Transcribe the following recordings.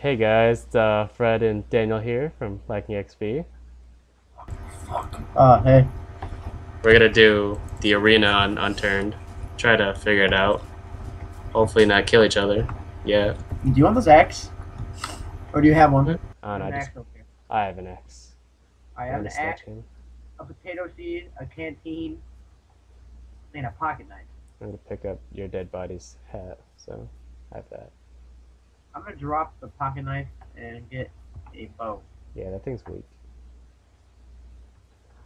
Hey guys, it's uh, Fred and Daniel here from Lacking XP. Uh, hey. We're gonna do the arena on Unturned. Try to figure it out. Hopefully not kill each other. Yeah. Do you want this axe? Or do you have one? I don't An I just okay. I have an X. I I'm have an just axe, a potato seed, a canteen, and a pocket knife. I'm gonna pick up your dead body's hat, so I have that. I'm gonna drop the pocket knife and get a bow. Yeah, that thing's weak.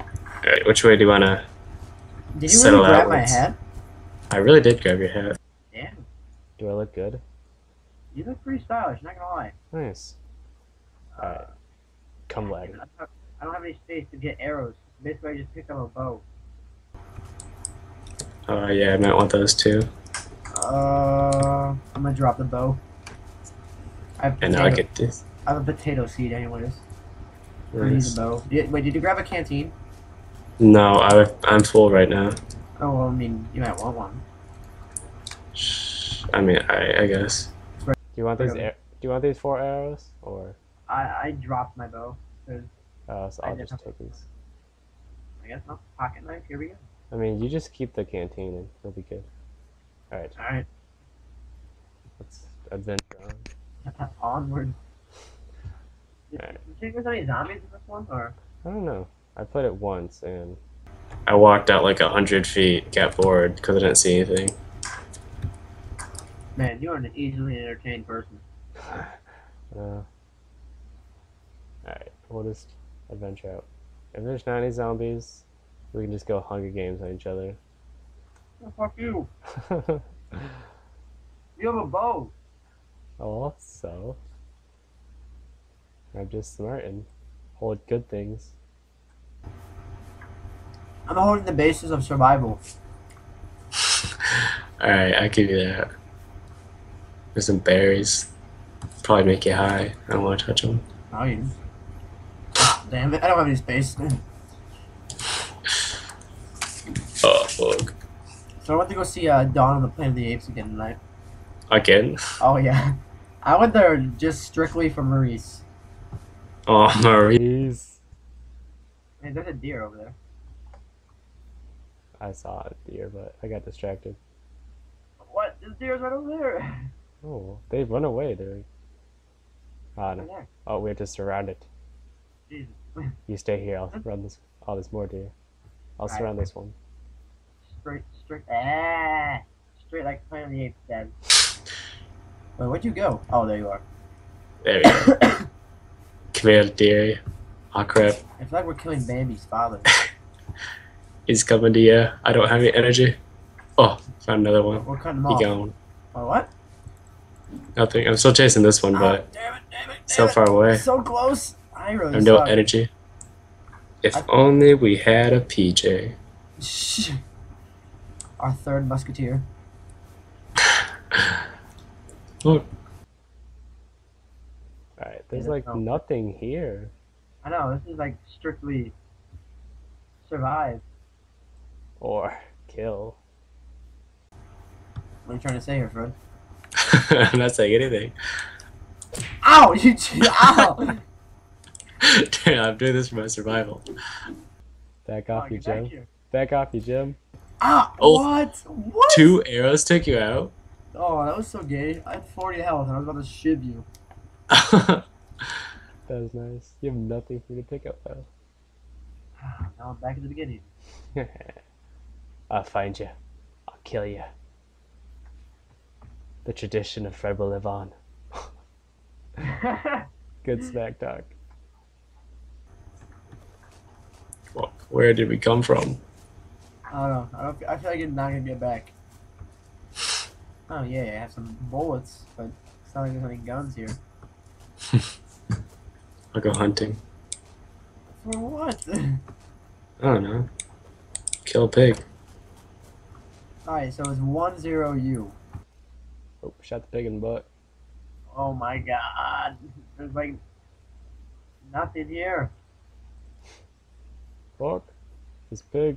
Alright, which way do you wanna Did you Settle really grab my hat? I really did grab your hat. Damn, Do I look good? you look pretty stylish. Not gonna lie. Nice. Alright. Come I laddie. don't, have, I don't have any space to get arrows. Basically, I just picked up a bow. Oh yeah, I might want those too. Uh, I'm gonna drop the bow. I have, And now I get this. I have a potato seed, anyways. I need Nice. bow. Did, wait, did you grab a canteen? No, I, I'm full right now. Oh, well, I mean, you might want one. I mean, I, I guess. Do you want these? Okay. Do you want these four arrows, or I, I dropped my bow. uh, so I I'll did just have- take these. I guess not. Pocket knife. Here we go. I mean, you just keep the canteen, and you'll be good. All right, All right. let's adventure on. Onward. Did, Alright. did you think there's any zombies in this one, or? I don't know. I played it once, and I walked out like a hundred feet, got bored because I didn't see anything. Man, you are an easily entertained person. Uh, all right, we'll just adventure out. If there's not any zombies, we can just go Hunger Games on each other. Oh, fuck you. You have a bow. Also, I'm just smart and hold good things. I'm holding the basis of survival. Alright, I'll give you that. There's some berries. Probably make you high. I don't want to touch them. Oh, you. Damn it! I don't have any space. Oh, fuck. So I want to go see uh, Dawn of the Planet of the Apes again tonight. Again? Oh yeah, I went there just strictly for Maurice. Oh, Maurice. Hey, there's a deer over there. I saw a deer, but I got distracted. What? This deer's right over there. Oh, they've run away. They're. Ah, no. Oh, we're just surrounded. Jesus. You stay here. I'll run this. Oh, there's more deer. I'll Alright. surround this one. Straight, straight, ah, straight like Planet of the Apes, Dad. Wait, where'd you go? Oh, there you are. There we go. Come here, deer. Oh, crap. I feel like we're killing Bambi's father. He's coming to you. I don't have any energy. Oh, found another one. We're cutting him He off. gone. Oh, what? Nothing. I'm still chasing this one, Ah, but damn it, damn it, damn so far away. So close. I really have no energy. If I- only we had a PJ. Shh. Our third musketeer. Look. Alright, there's like no. nothing here. I know, this is like strictly survive. Or kill. What are you trying to say here, Fred? I'm not saying anything. Ow! You, ow! Damn, I'm doing this for my survival. Back Oh, off, you get back Jim. Back off, you Jim. Ah! Oh. What? What? Two arrows took you out. Oh, that was so gay. I had 40 health and I was about to shiv you. that was nice. You have nothing for me to pick up though. now I'm back at the beginning. I'll find you. I'll kill you. The tradition of Fred will live on. Good smack talk. Well, where did we come from? I don't know. I, don't, I feel like I'm not gonna get back. Oh yeah, I have some bullets, but it's not like there's any guns here. I'll go hunting. For what? I don't know. Kill a pig. Alright, so it's one zero U. Oh, shot the pig in the butt. Oh my god. There's like nothing here. Fuck. This pig.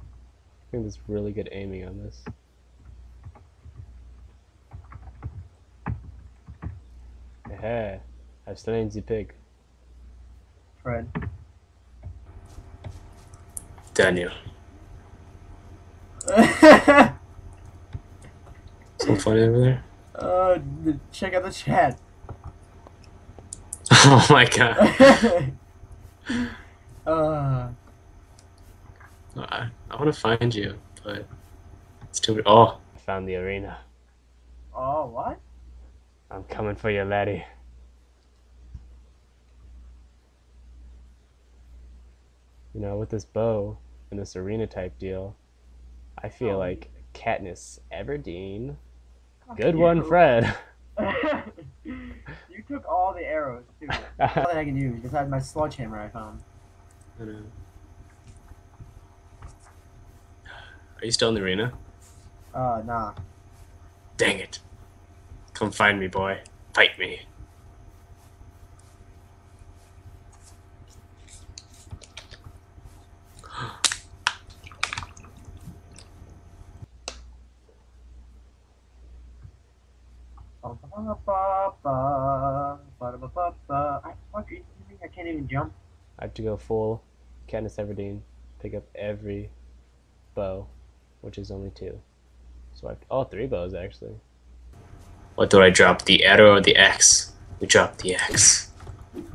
I think there's really good aiming on this. Hey, I've slain the pig. Fred. Daniel. uh, Something funny over there? the- check out the chat. Oh my god. uh, I, I want to find you, but it's too. Oh, I found the arena. oh, what? I'm coming for you, laddie. You know, with this bow and this arena type deal, I feel Oh. like Katniss Everdeen. Fuck Good you. one, Fred. you took all the arrows, too. All that I can use, besides my sledgehammer I found. I know. Are you still in the arena? Uh, nah. Dang it. Come find me, boy. Fight me. I, fuck, you think I can't even jump? I have to go full Katniss Everdeen, pick up every bow, which is only two. So I have oh, three bows actually. What do I drop? The arrow or the axe? We drop the axe.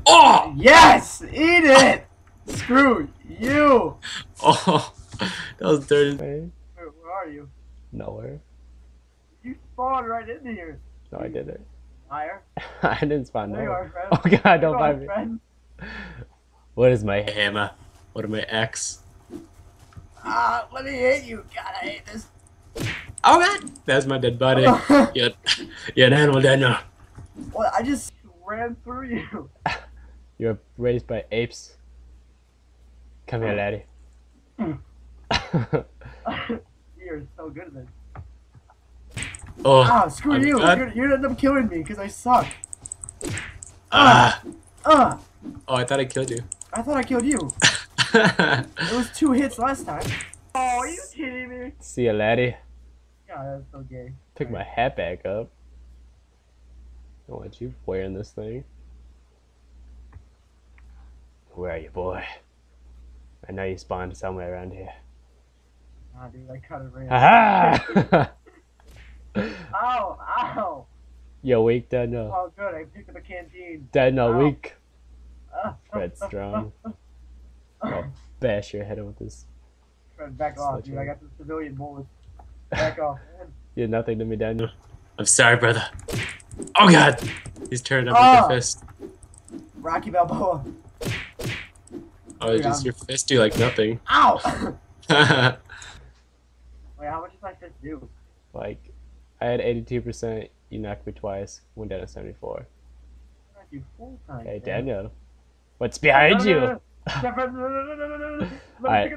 Oh! Yes! Eat it! Screw you! Oh! That was dirty. Hey, Where, where are you? nowhere. You spawned right in here. No, I didn't. Liar. I didn't spawn There you nowhere. are, friend. Oh god, don't Come find me. friend. What is my Hammer. What am I axe? Ah, let me hit you. God, I hate this. Oh god! That's my dead body. what? You're, you're an animal, Daniel. I just ran through you. You're raised by apes. Come here, laddie. You're so good at this. Oh, Ah, screw I'm you. glad- You're, you're gonna end up killing me because I suck. ah. Ah, Oh, I thought I killed you. I thought I killed you. It was two hits last time. Oh, are you kidding me? See ya, laddie. God, that's so gay. Pick my hat back up. I want you wearing this thing. Where are you, boy? I know you spawned somewhere around here. Ah, dude, I cut it right. Ha Ow, ow. You're weak, Daniel. Oh, good. I picked up a canteen. Daniel, Ow. weak. Fred strong. Oh, bash your head with this. Fred, back off, dude. I got the civilian bullets. Off. You're nothing to me, Daniel. I'm sorry, brother. Oh god! He's turned up with your ah! fist. Rocky Balboa. Oh, Dude, just your fist do like nothing. Ow! Wait, how much does my fist do? Like, I had 82%, you knocked me twice, went down to 74. You full time, hey, Daniel. What's behind you? Alright,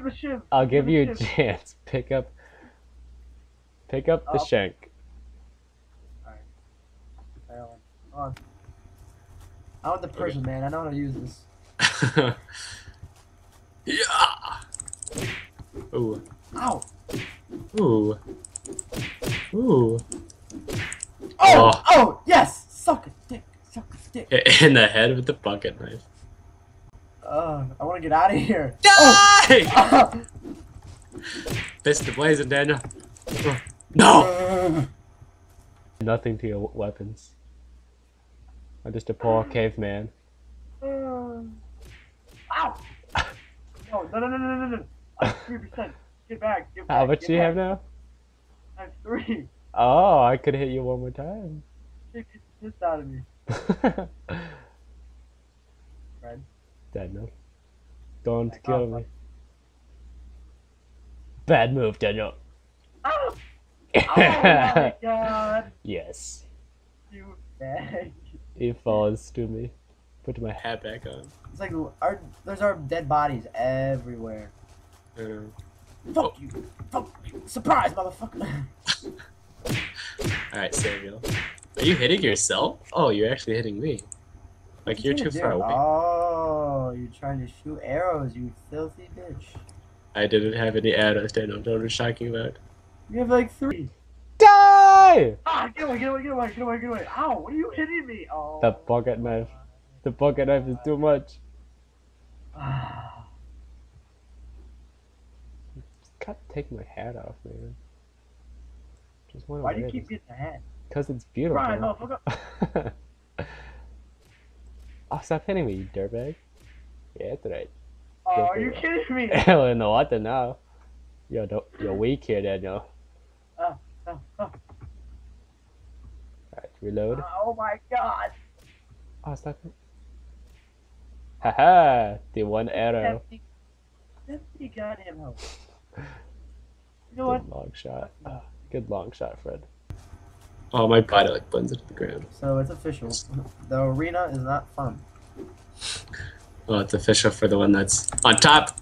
I'll give you a chance. Pick up Pick up the Oh. shank. Hang on. Hold on. I want the person, man. I know how to use this. yeah! Ooh. Ow! Ooh. Ooh. Oh! Oh. Oh! Yes! Suck a dick. Suck a dick. In the head with the pocket knife. Uh, I want to get out of here. Die! Oh! Fist ablazing, Daniel. Oh. No! Nothing to your weapons. I'm just a poor caveman. Ow! No, no, no, no, no, no, no. I have 3%. Get back. Get back. How much get do you back. have now? I have 3. Oh, I could hit you one more time. Take the piss out of me. Fred. Daniel. Don't Back kill off, me. Bad move, Daniel. Oh! Oh my god! yes. You bag. He falls to me. Put my Hat back on. It's like our there's our dead bodies everywhere. I know. Fuck you! Fuck you! Surprise, motherfucker! Alright, Samuel. Are you hitting yourself? Oh, you're actually hitting me. Like, you're too far away. Oh, you're trying to shoot arrows, you filthy bitch. I didn't have any arrows, Daniel. Don't know what you're talking about. You have like three. Die! Ah, get away, get away, get away, get away, get away. Ow, what are you hitting me? Oh. The pocket knife. The pocket knife is too much. Gotta take my hat off, man. Just want to Why do you keep getting the hat? Because it's beautiful. Brian, motherfucker. oh, stop hitting me, you dirtbag. Yeah, that's right. Oh, are you kidding me? Hell no, what the now? Yo, don't, you're weak here, Daniel. Oh, oh. Alright, reload. oh my god. Oh, stop it. Haha, the one arrow. Empty, empty goddamn house. You know what? Good long shot. Ah, good long shot, Fred. Oh, my body like blends into the ground. So it's official. The arena is not fun. Well, it's official for the one that's on top.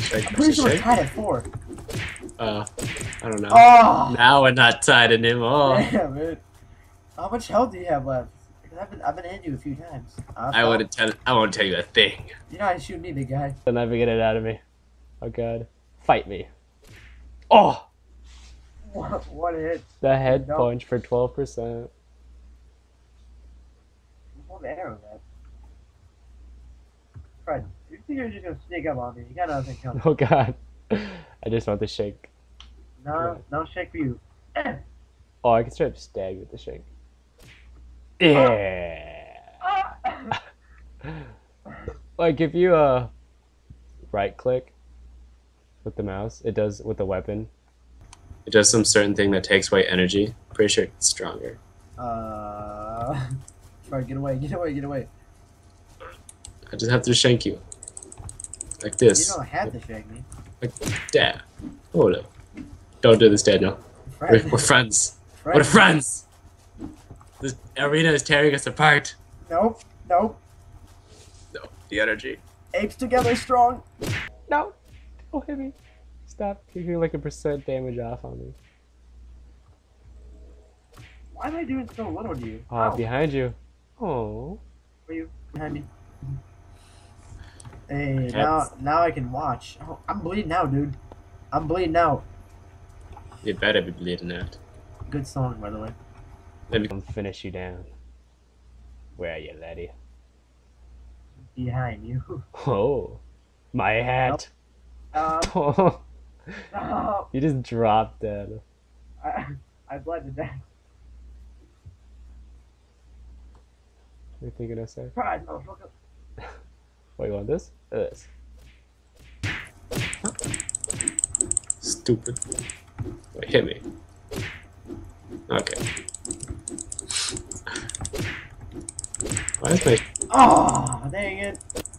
Should I, I'm pretty sure we're tied at four. Uh, I don't know. Oh! Now we're not tied anymore. Damn it. How much health do you have left? 'Cause I've been, I've been hitting you a few times. Uh, I wouldn't tell. I won't tell you a thing. You know how to shoot me, big guy. They'll never get it out of me. Oh god. Fight me. Oh! What, what hit. The head No. punch for 12%. What arrow that? Fred, you think you're just gonna sneak up on me? You got nothing coming. Oh god. I just want the shake. No, no shake for you. Eh. Oh, I can straight up stag with the shake. Yeah! Ah. Like if you uh right click with the mouse, it does with the weapon. It does some certain thing that takes away energy. Pretty sure it's stronger. Uh, Fred, get away, get away, get away. I just have to shank you. Like this. You don't have to shank me. Dad. Hold up. Don't do this, Daniel. We're, we're friends. Fred. We're friends. This arena is tearing us apart. Nope, nope. No, the energy. Apes together strong. No! Don't hit me. Stop taking like a percent damage off on me. Why am I doing so little to you? Oh, Ow. behind you. Oh. Are you behind me? Hey, now now I can watch. Oh, I'm bleeding out, dude. I'm bleeding out. You better be bleeding out. Good song, by the way. Let me I'm finish you down. Where are you, laddie? Behind you. Oh. My hat. Um, Oh. you just dropped dead. I, I bled to death. What are you thinking of, say? Pride, motherfucker. What, you want this? Or this? Stupid. Wait, hit me. Okay. Why is Oh, dang it.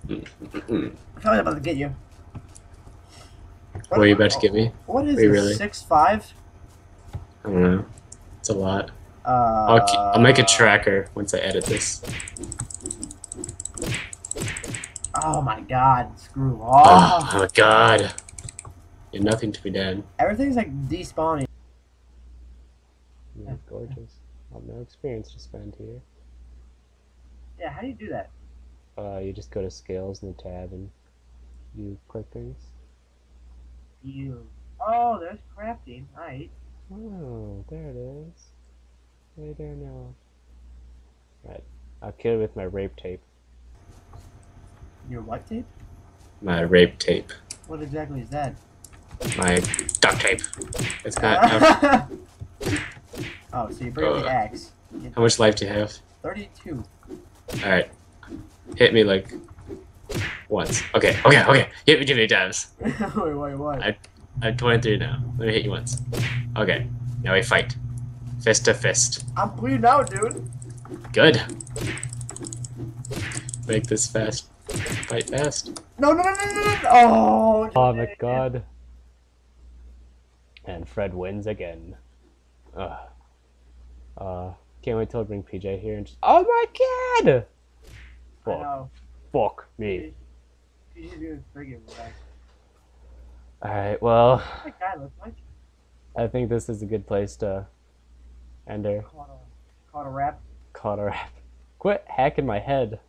I thought I was about to get you. what are you about to get me? What is Wait, this? really? Six five? I don't know. It's a lot. Uh, I'll, keep, I'll make a tracker once I edit this. Oh my god, screw Oh, my god. You're nothing to be done. Everything's like despawning. Yeah, gorgeous. I've no experience to spend here. Yeah, how do you do that? Uh, you just go to skills in the tab and you click things. You. Oh, there's crafting. Alright. Oh, there it is. Right there now. Right. I'll kill it with my rape tape. Your what tape? My rape tape. What exactly is that? My duct tape. It's got. how, oh, so you bring Uh, the axe. How much life do you have? 32. Alright. Hit me like. Once. Okay, okay, okay. Hit me too many times. wait, wait, what? I- I'm 23 now. Let me hit you once. Okay. Now we fight. Fist to fist. I'm bleeding out, dude. Good. Make this fast. Fight fast. No, no, no, no, no, no. Oh, Oh my god. And Fred wins again. Ugh. Uh, can't wait till I bring PJ here and just. Oh my god! I Fuck. know. Fuck me. He's doing friggin' right. Alright, well, That guy looks like I think this is a good place to end her. caught a, caught a rap. Caught her up. Quit hacking my head.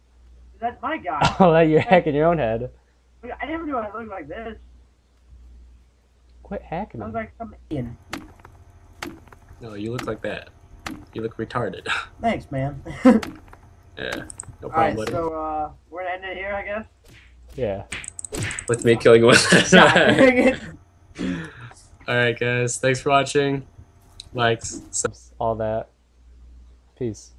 That's my guy. I'll let you hacking your own head. I never knew I looked like this. Quit hacking I me. was like some in. No, you look like that. You look retarded. Thanks, man. yeah. No Alright, problem, buddy. so uh, we're gonna end it here, I guess. Yeah. With me killing one. Alright, Alright, guys. Thanks for watching. Likes. Subs- All that. Peace.